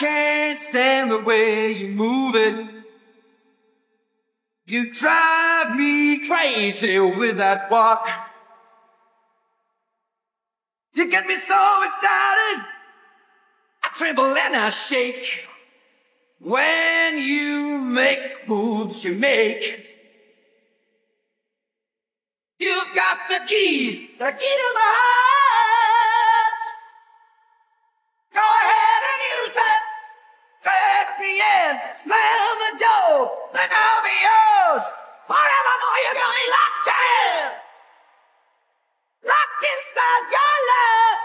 can't stand the way you move it. You drive me crazy with that walk. You get me so excited. I tremble and I shake. When you make moves you make. You've got the key, the key to my door, then I'll. Forevermore you're gonna be locked in. Locked inside your love.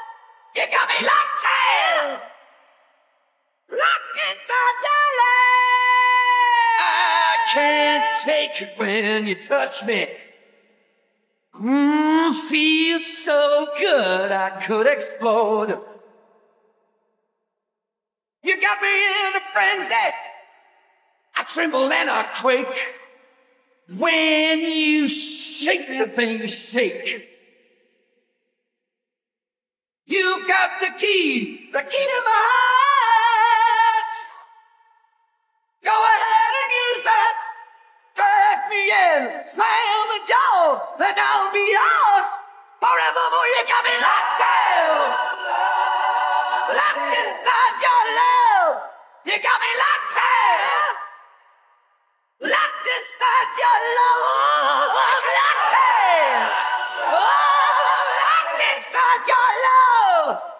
You got me locked in. Locked inside your love. I can't take it when you touch me. Mmm, feels so good I could explode. You got me in a frenzy. I tremble and I quake when you shake the thing you shake. You got the key, the key to my heart. Go ahead and use it. Drag me in, slam the door, then I'll be yours. Forevermore, you got me locked in. Locked inside your love. Inside your love.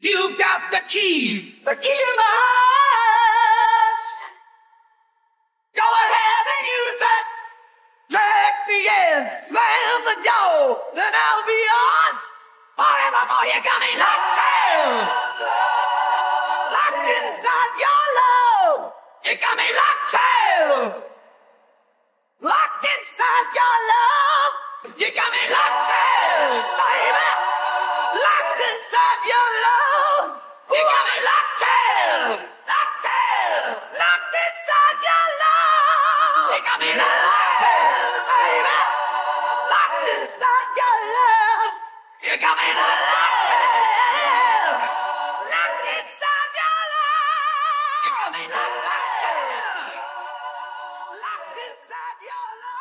You got the key, the key to my heart. Go ahead and use it. Drag me in, slam the door, then I'll be yours. Forevermore, you got me locked in. Locked inside your love. Me locked in. Locked inside your love. Locked inside your love.